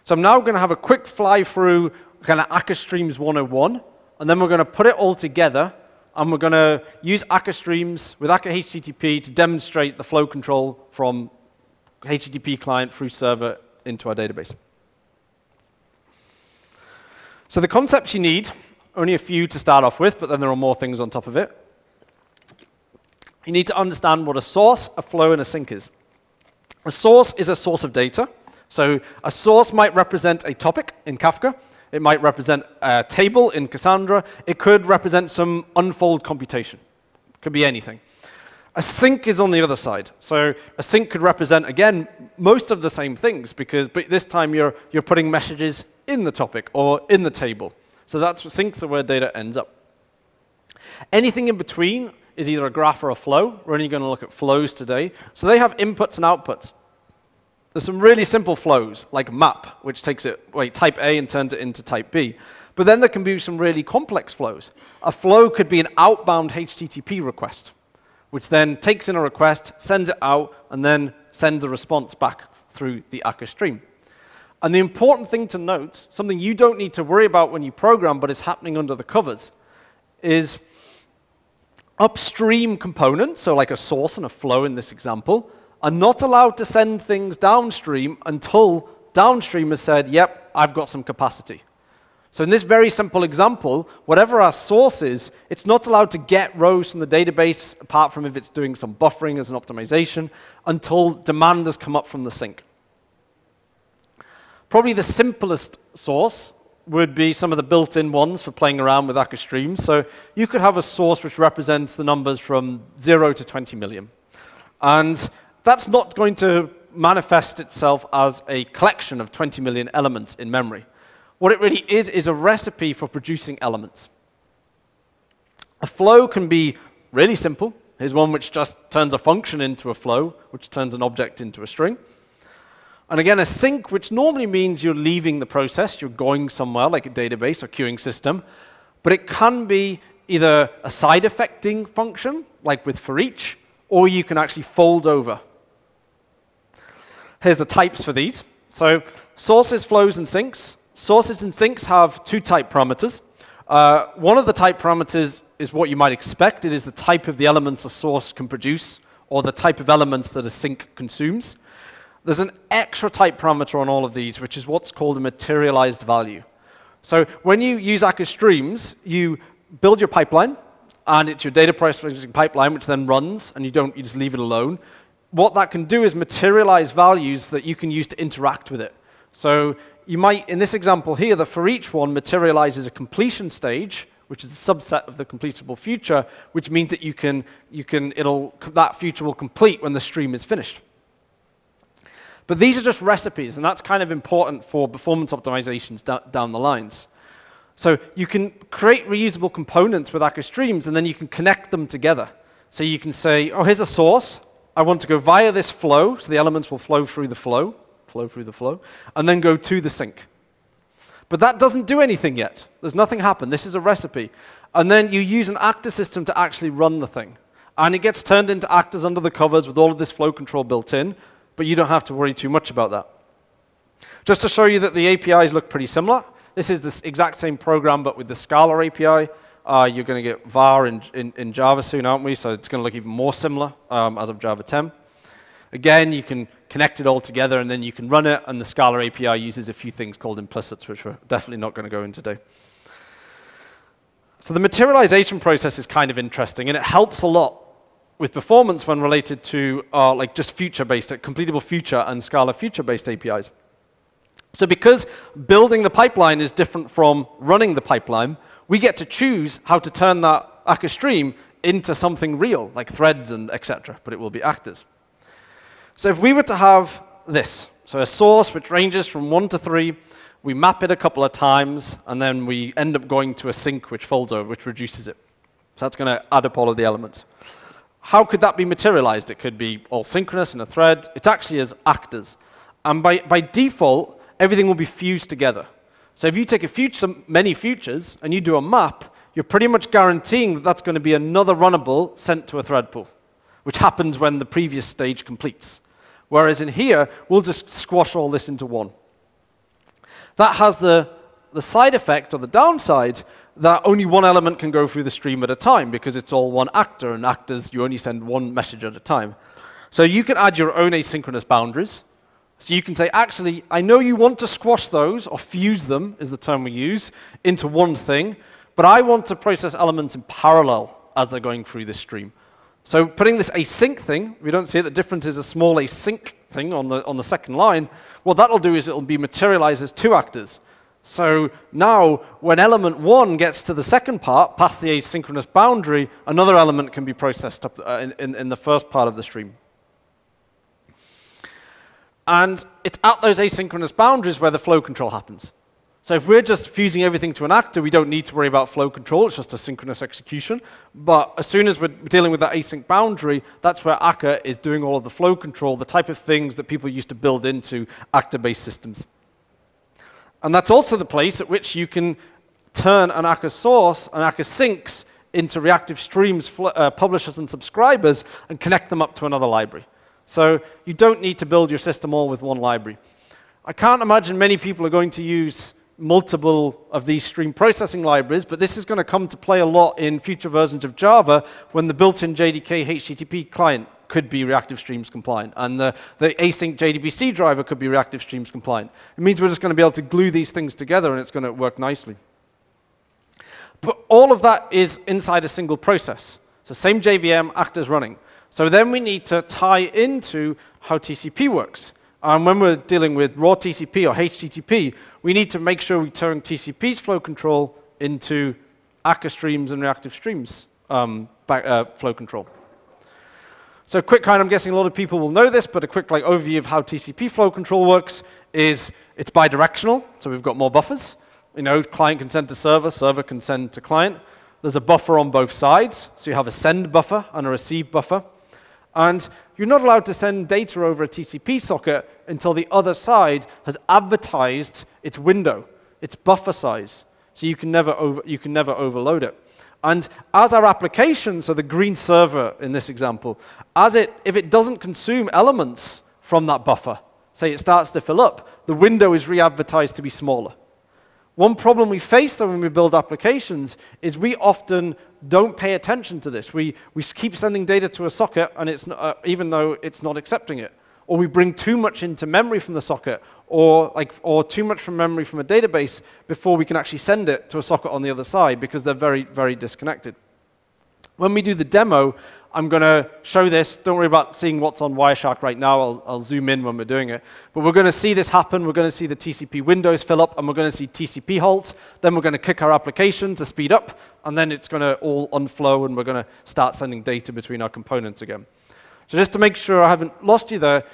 So I'm now going to have a quick fly through kind of Akka Streams 101, and then we're going to put it all together, and we're going to use Akka Streams with Akka HTTP to demonstrate the flow control from HTTP client through server into our database. So the concepts you need only a few to start off with, but then there are more things on top of it. You need to understand what a source, a flow, and a sink is. A source is a source of data. So a source might represent a topic in Kafka. It might represent a table in Cassandra. It could represent some unfold computation. It could be anything. A sink is on the other side. So a sink could represent, again, most of the same things, because but this time you're, you're putting messages in the topic or in the table. So that's sinks are where data ends up. Anything in between is either a graph or a flow. We're only going to look at flows today. So they have inputs and outputs. There's some really simple flows, like map, which takes it, wait, type A and turns it into type B. But then there can be some really complex flows. A flow could be an outbound HTTP request, which then takes in a request, sends it out, and then sends a response back through the Akka stream. And the important thing to note, something you don't need to worry about when you program, but is happening under the covers, is upstream components, so like a source and a flow in this example, are not allowed to send things downstream until downstream has said, yep, I've got some capacity. So in this very simple example, whatever our source is, it's not allowed to get rows from the database, apart from if it's doing some buffering as an optimization, until demand has come up from the sink. Probably the simplest source would be some of the built-in ones for playing around with Akka streams. So you could have a source which represents the numbers from 0 to 20 million. And that's not going to manifest itself as a collection of 20 million elements in memory. What it really is is a recipe for producing elements. A flow can be really simple. Here's one which just turns a function into a flow, which turns an object into a string. And again, a sink, which normally means you're leaving the process, you're going somewhere like a database or queuing system, but it can be either a side effecting function, like with for each, or you can actually fold over. Here's the types for these. So sources, flows, and sinks. Sources and sinks have two type parameters. Uh, one of the type parameters is what you might expect. It is the type of the elements a source can produce, or the type of elements that a sink consumes. There's an extra type parameter on all of these, which is what's called a materialized value. So when you use Akka Streams, you build your pipeline, and it's your data processing pipeline, which then runs, and you don't you just leave it alone. What that can do is materialize values that you can use to interact with it. So you might, in this example here, the for each one materializes a completion stage, which is a subset of the completable future, which means that you can, you can, it'll, that future will complete when the stream is finished. But these are just recipes, and that's kind of important for performance optimizations down the lines. So you can create reusable components with Akka Streams, and then you can connect them together. So you can say, oh, here's a source. I want to go via this flow, so the elements will flow through the flow, flow through the flow, and then go to the sink. But that doesn't do anything yet. There's nothing happened. This is a recipe. And then you use an actor system to actually run the thing. And it gets turned into actors under the covers with all of this flow control built in but you don't have to worry too much about that. Just to show you that the APIs look pretty similar, this is the exact same program, but with the Scala API. Uh, you're going to get var in, in, in, Java soon, aren't we? So it's going to look even more similar um, as of Java 10. Again, you can connect it all together, and then you can run it, and the Scala API uses a few things called implicits, which we're definitely not going to go into today. So the materialization process is kind of interesting, and it helps a lot with performance when related to like just future-based, uh, completable future and Scala future-based APIs. So because building the pipeline is different from running the pipeline, we get to choose how to turn that Akka stream into something real, like threads and etc., but it will be actors. So if we were to have this, so a source which ranges from 1 to 3, we map it a couple of times, and then we end up going to a sink which folds over, which reduces it. So that's going to add up all of the elements. How could that be materialized? It could be all synchronous in a thread. It's actually as actors. And by, by default, everything will be fused together. So if you take a future, many futures and you do a map, you're pretty much guaranteeing that that's going to be another runnable sent to a thread pool, which happens when the previous stage completes. Whereas in here, we'll just squash all this into one. That has the, the side effect or the downside that only one element can go through the stream at a time because it's all one actor, and actors, you only send one message at a time. So you can add your own asynchronous boundaries. So you can say, actually, I know you want to squash those, or fuse them, is the term we use, into one thing, but I want to process elements in parallel as they're going through this stream. So putting this async thing, we don't see it, the difference is a small async thing on the, on the second line. What that'll do is it'll be materialized as two actors. So now, when element one gets to the second part, past the asynchronous boundary, another element can be processed up uh, in, in, in the first part of the stream. And it's at those asynchronous boundaries where the flow control happens. So if we're just fusing everything to an actor, we don't need to worry about flow control. It's just a synchronous execution. But as soon as we're dealing with that async boundary, that's where Akka is doing all of the flow control, the type of things that people used to build into actor-based systems. And that's also the place at which you can turn an Akka source and Akka sinks into reactive streams, uh, publishers and subscribers, and connect them up to another library. So you don't need to build your system all with one library. I can't imagine many people are going to use multiple of these stream processing libraries, but this is going to come to play a lot in future versions of Java when the built-in JDK HTTP client could be reactive streams compliant, and the, the async JDBC driver could be reactive streams compliant. It means we're just going to be able to glue these things together, and it's going to work nicely. But all of that is inside a single process. So same JVM, actors running. So then we need to tie into how TCP works. And when we're dealing with raw TCP or HTTP, we need to make sure we turn TCP's flow control into akka streams and reactive streams um, back, uh, flow control. So quick kind, I'm guessing a lot of people will know this, but a quick like overview of how TCP flow control works is it's bidirectional, so we've got more buffers. You know, client can send to server, server can send to client. There's a buffer on both sides, so you have a send buffer and a receive buffer. And you're not allowed to send data over a TCP socket until the other side has advertised its window, its buffer size. So you can never, over, you can never overload it. And as our application, so the green server in this example, as it, if it doesn't consume elements from that buffer, say it starts to fill up, the window is re-advertised to be smaller. One problem we face though when we build applications is we often don't pay attention to this. We, we keep sending data to a socket and it's uh, even though it's not accepting it. Or we bring too much into memory from the socket or, like, or too much from memory from a database before we can actually send it to a socket on the other side because they're very, very disconnected. When we do the demo, I'm going to show this. Don't worry about seeing what's on Wireshark right now. I'll, I'll zoom in when we're doing it. But we're going to see this happen. We're going to see the TCP windows fill up, and we're going to see TCP halt. Then we're going to kick our application to speed up, and then it's going to all unflow, and we're going to start sending data between our components again. So just to make sure I haven't lost you there,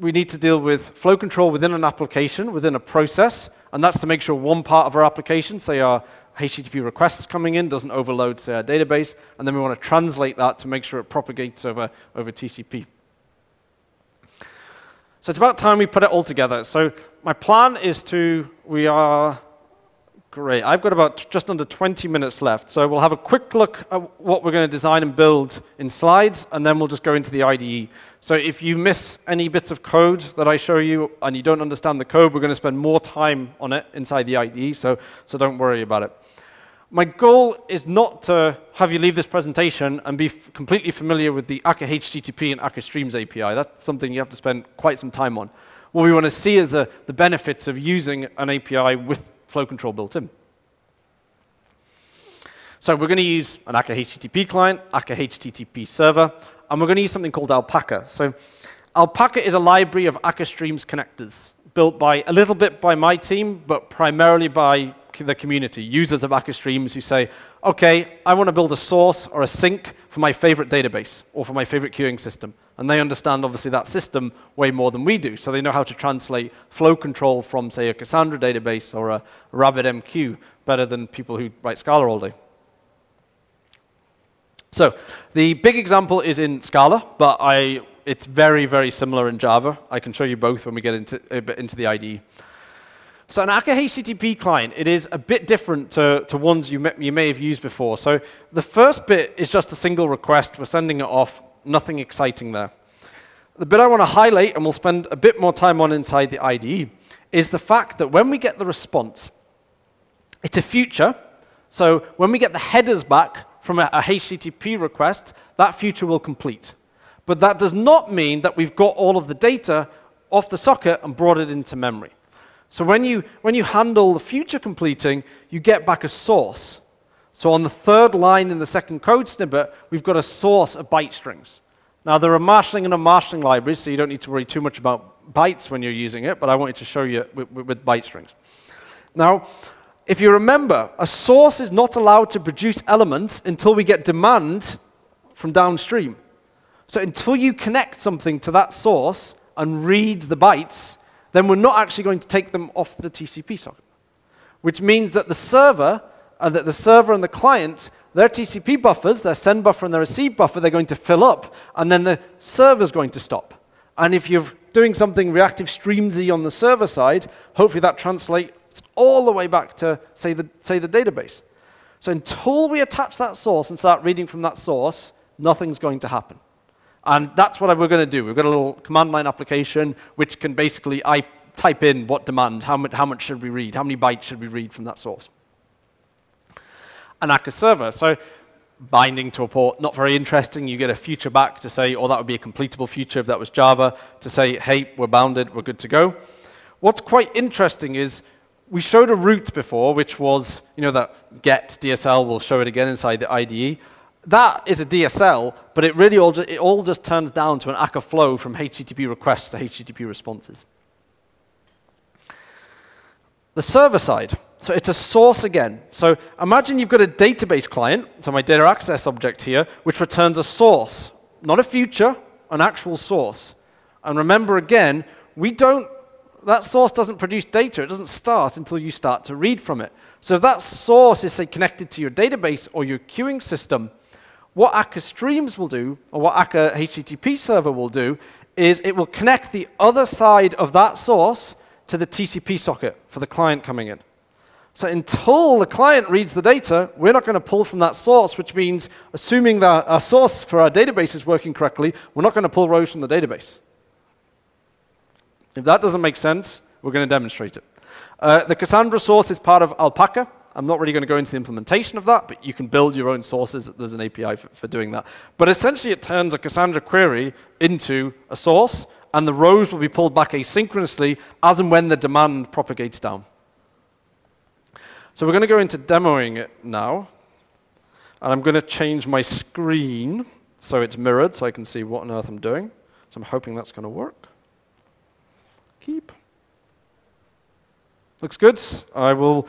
we need to deal with flow control within an application, within a process, and that's to make sure one part of our application, say our HTTP requests coming in doesn't overload, say, our database, and then we want to translate that to make sure it propagates over, over TCP. So it's about time we put it all together. So my plan is to, we are, great, I've got about just under 20 minutes left. So we'll have a quick look at what we're going to design and build in slides, and then we'll just go into the IDE. So if you miss any bits of code that I show you and you don't understand the code, we're going to spend more time on it inside the IDE, so, so don't worry about it. My goal is not to have you leave this presentation and be completely familiar with the Akka HTTP and Akka Streams API. That's something you have to spend quite some time on. What we want to see is the, the benefits of using an API with flow control built in. So we're going to use an Akka HTTP client, Akka HTTP server, and we're going to use something called Alpakka. So Alpakka is a library of Akka Streams connectors built by a little bit by my team, but primarily by the community, users of Akka Streams who say, okay, I want to build a source or a sink for my favorite database or for my favorite queuing system. And they understand, obviously, that system way more than we do. So they know how to translate flow control from, say, a Cassandra database or a RabbitMQ better than people who write Scala all day. So the big example is in Scala, but I, it's very, very similar in Java. I can show you both when we get into, into the IDE. So an Akka HTTP client, it is a bit different to, to ones you may, you may have used before. So the first bit is just a single request. We're sending it off. Nothing exciting there. The bit I want to highlight, and we'll spend a bit more time on inside the IDE, is the fact that when we get the response, it's a future. So when we get the headers back from a, a HTTP request, that future will complete. But that does not mean that we've got all of the data off the socket and brought it into memory. So when you, when you handle the future completing, you get back a source. So on the third line in the second code snippet, we've got a source of byte strings. Now, there are marshalling and unmarshalling libraries, so you don't need to worry too much about bytes when you're using it, but I wanted to show you with, with, byte strings. Now, if you remember, a source is not allowed to produce elements until we get demand from downstream. So until you connect something to that source and read the bytes, then we're not actually going to take them off the TCP socket. Which means that the server, uh, that the server and the client, their TCP buffers, their send buffer and their receive buffer, they're going to fill up, and then the server's going to stop. And if you're doing something reactive streamsy on the server side, hopefully that translates all the way back to, say, the, say, the database. So until we attach that source and start reading from that source, nothing's going to happen. And that's what we're going to do. We've got a little command line application which can basically I type in what demand, how much, how much should we read, how many bytes should we read from that source. An Akka server. So binding to a port, not very interesting. You get a future back to say, oh, that would be a completable future if that was Java, to say, hey, we're bounded, we're good to go. What's quite interesting is we showed a route before, which was, you know, that get DSL, we'll show it again inside the IDE. That is a DSL, but it really all, it all just turns down to an akka flow from HTTP requests to HTTP responses. The server side. So it's a source again. So imagine you've got a database client, so my data access object here, which returns a source, not a future, an actual source. And remember again, we don't, that source doesn't produce data. It doesn't start until you start to read from it. So if that source is, say, connected to your database or your queuing system, what Akka Streams will do, or what Akka HTTP server will do, is it will connect the other side of that source to the TCP socket for the client coming in. So until the client reads the data, we're not going to pull from that source, which means assuming that our source for our database is working correctly, we're not going to pull rows from the database. If that doesn't make sense, we're going to demonstrate it. Uh, the Cassandra source is part of Alpakka. I'm not really going to go into the implementation of that, but you can build your own sources. There's an API for, for doing that. But essentially, it turns a Cassandra query into a source, and the rows will be pulled back asynchronously as and when the demand propagates down. So we're going to go into demoing it now. And I'm going to change my screen so it's mirrored so I can see what on earth I'm doing. So I'm hoping that's going to work. Keep. Looks good. I will,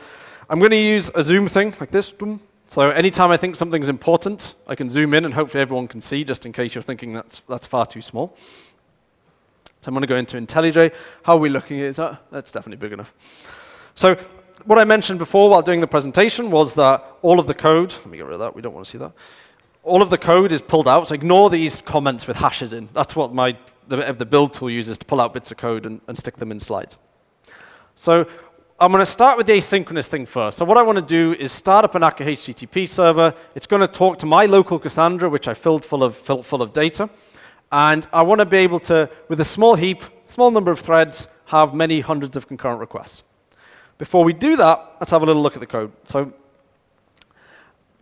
I'm going to use a zoom thing like this. So anytime I think something's important, I can zoom in and hopefully everyone can see, just in case you're thinking that's, that's far too small. So I'm going to go into IntelliJ. How are we looking? Is that? That's definitely big enough. So what I mentioned before while doing the presentation was that all of the code, let me get rid of that, we don't want to see that. All of the code is pulled out, so ignore these comments with hashes in. That's what my, the, the build tool uses to pull out bits of code and, and stick them in slides. So I'm going to start with the asynchronous thing first. So what I want to do is start up an Akka HTTP server. It's going to talk to my local Cassandra, which I filled full of, full, full of data. And I want to be able to, with a small heap, small number of threads, have many hundreds of concurrent requests. Before we do that, let's have a little look at the code. So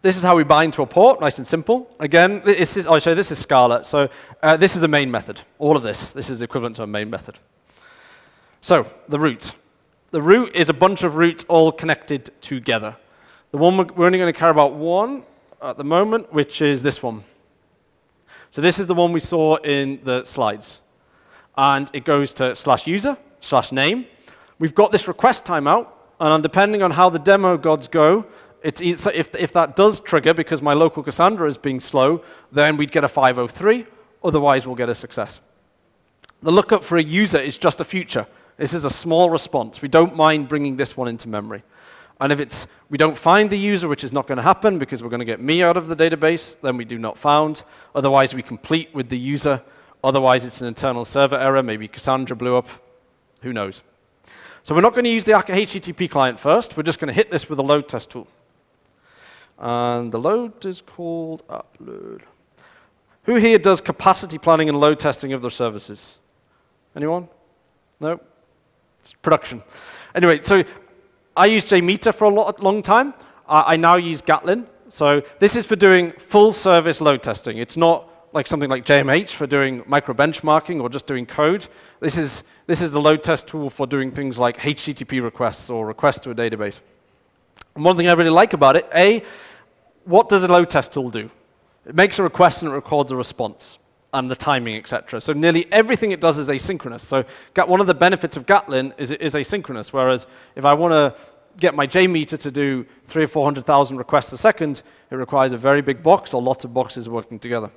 this is how we bind to a port, nice and simple. Again, this is, show you, this is Scala. So uh, this is a main method. All of this, this is equivalent to a main method. So the route. The route is a bunch of routes all connected together. The one we're only going to care about one at the moment, which is this one. So this is the one we saw in the slides. And it goes to slash user, slash name, We've got this request timeout, and depending on how the demo gods go, it's, if, if that does trigger because my local Cassandra is being slow, then we'd get a 503. Otherwise, we'll get a success. The lookup for a user is just a future. This is a small response. We don't mind bringing this one into memory. And if it's, we don't find the user, which is not going to happen because we're going to get me out of the database, then we do not found. Otherwise, we complete with the user. Otherwise, it's an internal server error. Maybe Cassandra blew up. Who knows? So we're not going to use the HTTP client first. We're just going to hit this with a load test tool. And the load is called upload. Who here does capacity planning and load testing of their services? Anyone? No? It's production. Anyway, so I used JMeter for a lot, long time. I now use Gatling. So this is for doing full service load testing. It's not like something like JMH for doing micro benchmarking or just doing code. This is, this is the load test tool for doing things like HTTP requests or requests to a database. And one thing I really like about it, A, what does a load test tool do? It makes a request and it records a response and the timing, etc. So nearly everything it does is asynchronous. So one of the benefits of Gatling is it is asynchronous, whereas if I want to get my JMeter to do three or 400,000 requests a second, it requires a very big box or lots of boxes working together.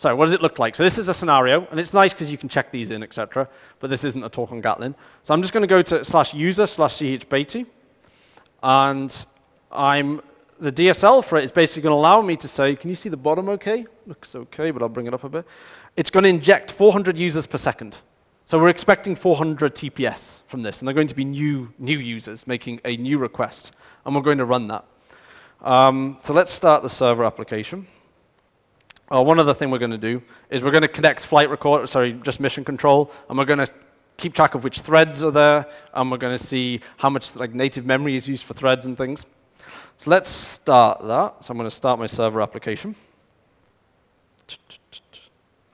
So what does it look like? So this is a scenario, and it's nice because you can check these in, etc. But this isn't a talk on Gatling. So I'm just going to go to slash user slash chbatey, and I'm the DSL for it is basically going to allow me to say, can you see the bottom okay? Looks okay, but I'll bring it up a bit. It's going to inject 400 users per second. So we're expecting 400 TPS from this, and they're going to be new, new users making a new request, and we're going to run that. Um, so let's start the server application. Uh, one other thing we're going to do is we're going to connect flight record, sorry, just mission control, and we're going to keep track of which threads are there, and we're going to see how much like native memory is used for threads and things. So let's start that. So I'm going to start my server application.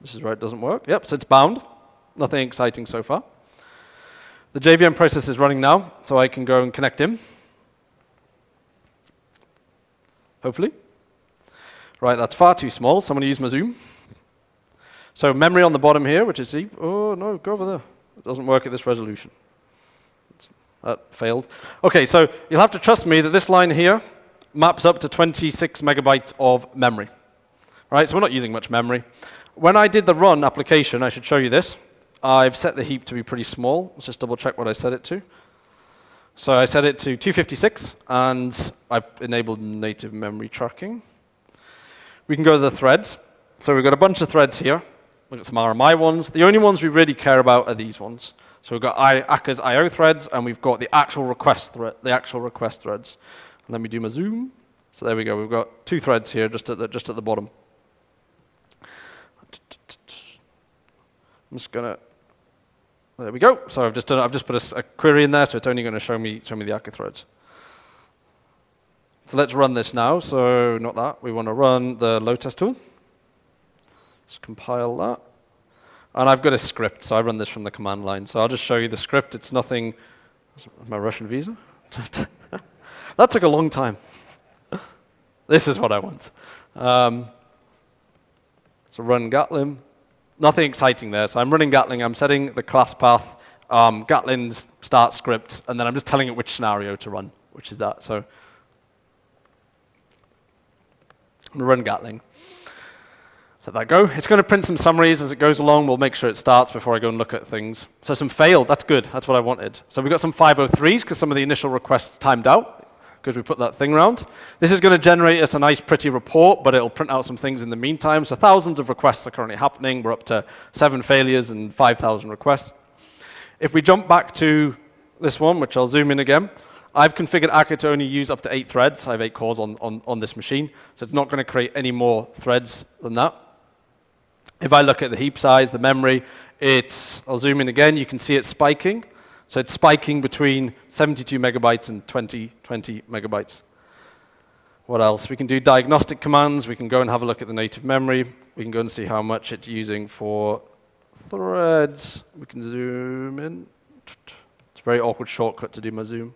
This is where it doesn't work. Yep, so it's bound. Nothing exciting so far. The JVM process is running now, so I can go and connect him. Hopefully. Right, that's far too small, so I'm going to use my zoom. So memory on the bottom here, which is deep. Oh, no, go over there. It doesn't work at this resolution. That failed. Okay, so you'll have to trust me that this line here maps up to 26 megabytes of memory. Right, so we're not using much memory. When I did the run application, I should show you this. I've set the heap to be pretty small. Let's just double check what I set it to. So I set it to 256, and I've enabled native memory tracking. We can go to the threads. So we've got a bunch of threads here. We've got some RMI ones. The only ones we really care about are these ones. So we've got I, Akka's IO threads, and we've got the actual request thread, the actual request threads. let me do my zoom. So there we go. We've got two threads here, just at the just at the bottom. I'm just gonna. There we go. So I've just done. I've just put a, a query in there, so it's only going to show me show me the Akka threads. So let's run this now. So not that. We want to run the load test tool. Let's compile that. And I've got a script, so I run this from the command line. So I'll just show you the script. It's nothing. My Russian visa. that took a long time. this is what I want. Um, so run Gatling nothing exciting there. So I'm running Gatling, I'm setting the class path, um, Gatling's start script, and then I'm just telling it which scenario to run, which is that. So I'm going to run Gatling. Let that go. It's going to print some summaries as it goes along. We'll make sure it starts before I go and look at things. So some failed. That's good. That's what I wanted. So we've got some 503s because some of the initial requests timed out because we put that thing around. This is going to generate us a nice, pretty report, but it'll print out some things in the meantime. So thousands of requests are currently happening. We're up to seven failures and 5,000 requests. If we jump back to this one, which I'll zoom in again, I've configured Akka to only use up to eight threads. I have eight cores on, on, on this machine, so it's not going to create any more threads than that. If I look at the heap size, the memory, it's, I'll zoom in again, you can see it spiking. So it's spiking between 72 megabytes and 20, 20 megabytes. What else? We can do diagnostic commands. We can go and have a look at the native memory. We can go and see how much it's using for threads. We can zoom in. It's a very awkward shortcut to do my zoom.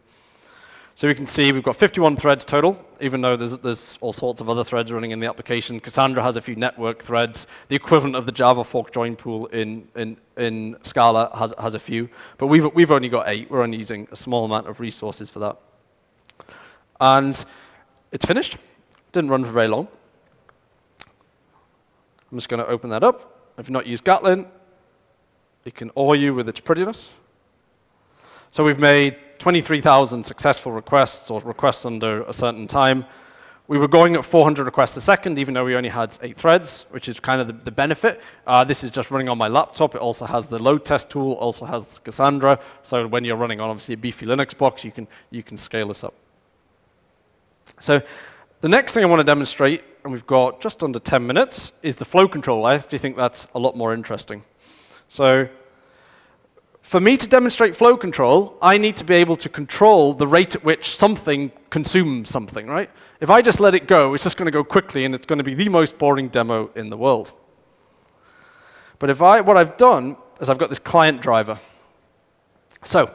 So we can see we've got 51 threads total, even though there's, there's all sorts of other threads running in the application. Cassandra has a few network threads. The equivalent of the Java fork join pool in, in, in Scala has, has a few. But we've, we've only got eight. We're only using a small amount of resources for that. And it's finished. Didn't run for very long. I'm just going to open that up. If you've not used Gatling, it can awe you with its prettiness. So we've made 23,000 successful requests or requests under a certain time. We were going at 400 requests a second, even though we only had eight threads, which is kind of the, the benefit. Uh, this is just running on my laptop. It also has the load test tool, also has Cassandra. So when you're running on obviously a beefy Linux box, you can, you can scale this up. So the next thing I want to demonstrate, and we've got just under 10 minutes, is the flow control. I actually think that's a lot more interesting. So for me to demonstrate flow control, I need to be able to control the rate at which something consumes something, right? If I just let it go, it's just going to go quickly and it's going to be the most boring demo in the world. But if I, what I've done is I've got this client driver. So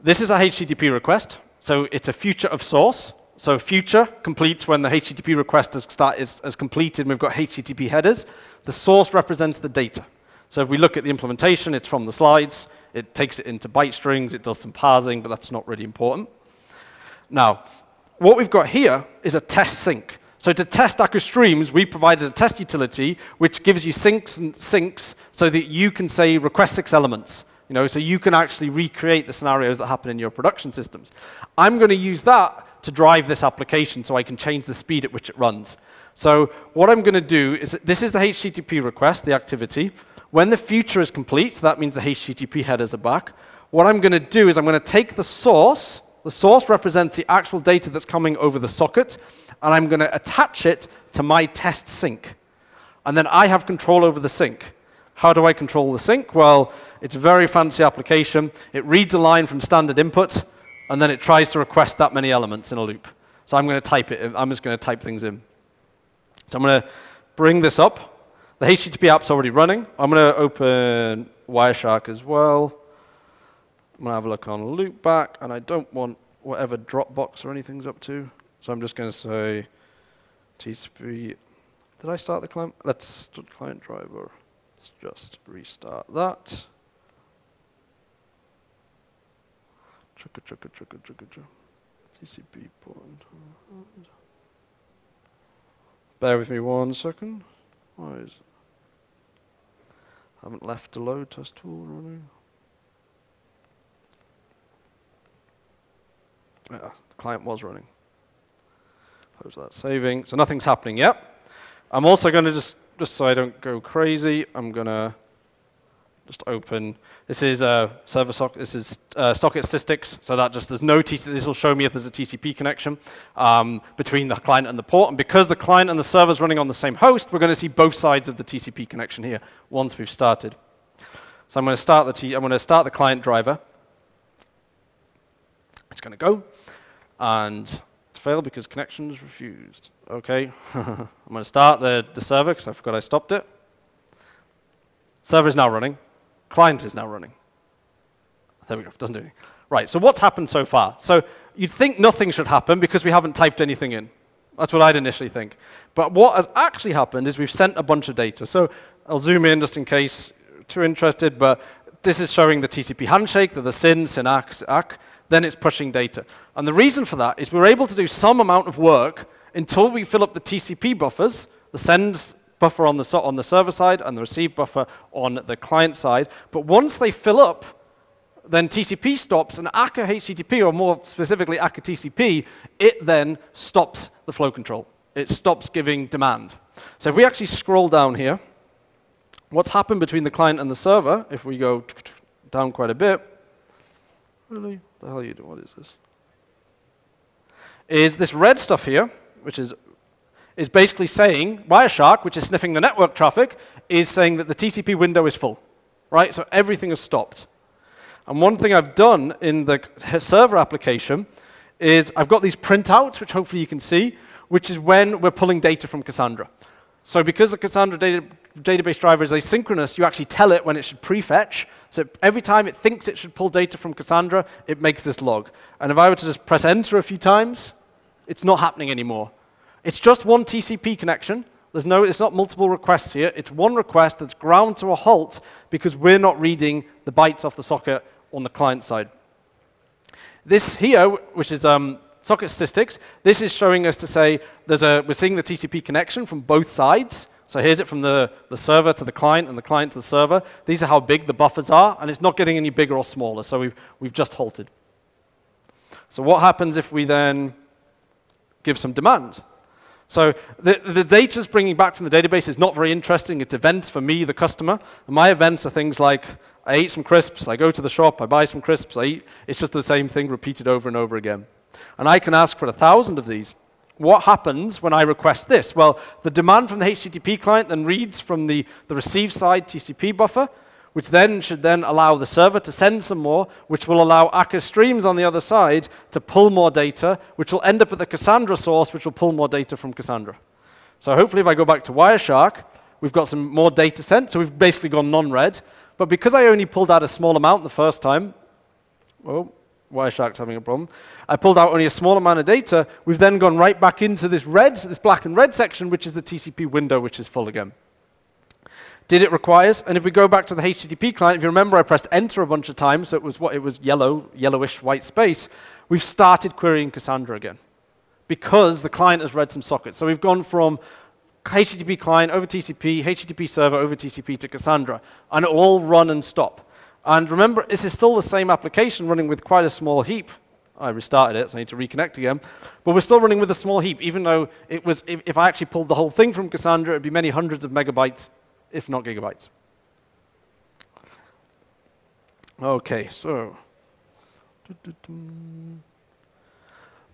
this is a HTTP request. So it's a future of source. So future completes when the HTTP request is, start, is, completed and we've got HTTP headers. The source represents the data. So if we look at the implementation, it's from the slides. It takes it into byte strings. It does some parsing, but that's not really important. Now, what we've got here is a test sink. So to test Akka streams, we provided a test utility which gives you sinks and sinks so that you can say request six elements. You know, so you can actually recreate the scenarios that happen in your production systems. I'm going to use that to drive this application so I can change the speed at which it runs. So what I'm going to do is, this is the HTTP request, the activity. When the future is complete, so that means the HTTP headers are back, what I'm going to do is I'm going to take the source, the source represents the actual data that's coming over the socket, and I'm going to attach it to my test sink. And then I have control over the sink. How do I control the sink? Well, it's a very fancy application. It reads a line from standard input, and then it tries to request that many elements in a loop. So I'm going to type it. I'm just going to type things in. So I'm going to bring this up. The HTTP app's already running. I'm going to open Wireshark as well. I'm going to have a look on loopback, and I don't want whatever Dropbox or anything's up to. So I'm just going to say TCP. Did I start the client? Let's client driver. Let's just restart that. Chugga, chugga, chugga, chugga, chugga. TCP point. Bear with me one second. Why is I haven't left the load test tool running. Yeah, the client was running. Close that saving. So nothing's happening yet. I'm also going to just, just so I don't go crazy, I'm going to just open. This is uh, server socket. This is uh, socket statistics. So that just there's no TCP. This will show me if there's a TCP connection um, between the client and the port. And because the client and the server is running on the same host, we're going to see both sides of the TCP connection here once we've started. So I'm going to start the T I'm going to start the client driver. It's going to go, and it's failed because connection is refused. Okay, I'm going to start the, the server because I forgot I stopped it. Server is now running. Client is now running. There we go, doesn't do anything. Right, so what's happened so far? So you'd think nothing should happen because we haven't typed anything in. That's what I'd initially think. But what has actually happened is we've sent a bunch of data. So I'll zoom in just in case you're too interested, but this is showing the TCP handshake, the SYN, SYN-ACK, SYN-ACK, then it's pushing data. And the reason for that is we're able to do some amount of work until we fill up the TCP buffers, the sends buffer on the, on the server side and the receive buffer on the client side. But once they fill up, then TCP stops, and akka HTTP, or more specifically akka TCP, it then stops the flow control. It stops giving demand. So if we actually scroll down here, what's happened between the client and the server, if we go down quite a bit, really, the hell are you doing? What is this? Is this red stuff here, which is is basically saying, Wireshark, which is sniffing the network traffic, is saying that the TCP window is full, right? So everything has stopped. And one thing I've done in the server application is I've got these printouts, which hopefully you can see, which is when we're pulling data from Cassandra. So because the Cassandra data, database driver is asynchronous, you actually tell it when it should prefetch. So every time it thinks it should pull data from Cassandra, it makes this log. And if I were to just press enter a few times, it's not happening anymore. It's just one TCP connection. There's no, it's not multiple requests here. It's one request that's ground to a halt because we're not reading the bytes off the socket on the client side. This here, which is um, socket statistics, this is showing us to say there's a, we're seeing the TCP connection from both sides. So here's it from the, the server to the client and the client to the server. These are how big the buffers are, and it's not getting any bigger or smaller, so we've, we've just halted. So what happens if we then give some demand? So the, the data is bringing back from the database is not very interesting. It's events for me, the customer. And my events are things like I ate some crisps, I go to the shop, I buy some crisps, I eat. It's just the same thing repeated over and over again. And I can ask for a thousand of these. What happens when I request this? Well, the demand from the HTTP client then reads from the, the receive side TCP buffer, which then should then allow the server to send some more, which will allow Akka streams on the other side to pull more data, which will end up at the Cassandra source, which will pull more data from Cassandra. So hopefully if I go back to Wireshark, we've got some more data sent, so we've basically gone non-red. But because I only pulled out a small amount the first time, oh, Wireshark's having a problem. I pulled out only a small amount of data. We've then gone right back into this red, this black and red section, which is the TCP window, which is full again. Did it requires? And if we go back to the HTTP client, if you remember, I pressed enter a bunch of times, so it was what it was yellow, yellowish white space. We've started querying Cassandra again because the client has read some sockets. So we've gone from HTTP client over TCP, HTTP server over TCP to Cassandra, and it all run and stop. And remember, this is still the same application running with quite a small heap. I restarted it, so I need to reconnect again. But we're still running with a small heap, even though it was, if, if I actually pulled the whole thing from Cassandra, it would be many hundreds of megabytes if not gigabytes. Okay, so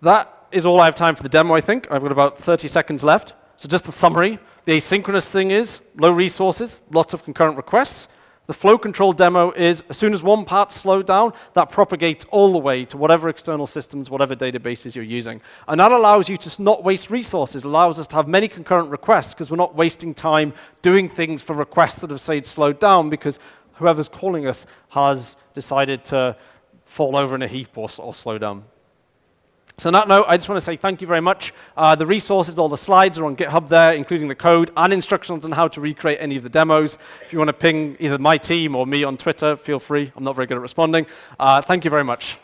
that is all I have time for the demo, I think. I've got about 30 seconds left. So just the summary. The asynchronous thing is low resources, lots of concurrent requests. The flow control demo is as soon as one part's slowed down, that propagates all the way to whatever external systems, whatever databases you're using. And that allows you to not waste resources, allows us to have many concurrent requests because we're not wasting time doing things for requests that have, say, slowed down because whoever's calling us has decided to fall over in a heap or, or slow down. So on that note, I just want to say thank you very much. Uh, the resources, all the slides are on GitHub there, including the code and instructions on how to recreate any of the demos. If you want to ping either my team or me on Twitter, feel free. I'm not very good at responding. Uh, thank you very much.